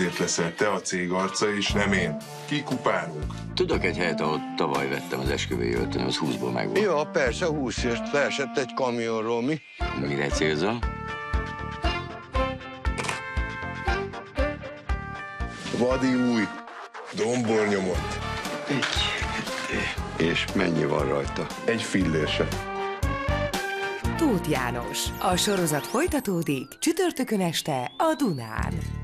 Ezért leszel te a cég arca, és nem én. Kikupálunk. Tudok egy helyet, ahol tavaly vettem az esküvői öltönyöm, az 20-ból megvolt. Ja, persze, húszért leesett egy kamionról, mi? Mire célzol? Vadi új, dombornyomott, És mennyi van rajta? egy fillér se. Tóth János. A sorozat folytatódik csütörtökön este a Dunán.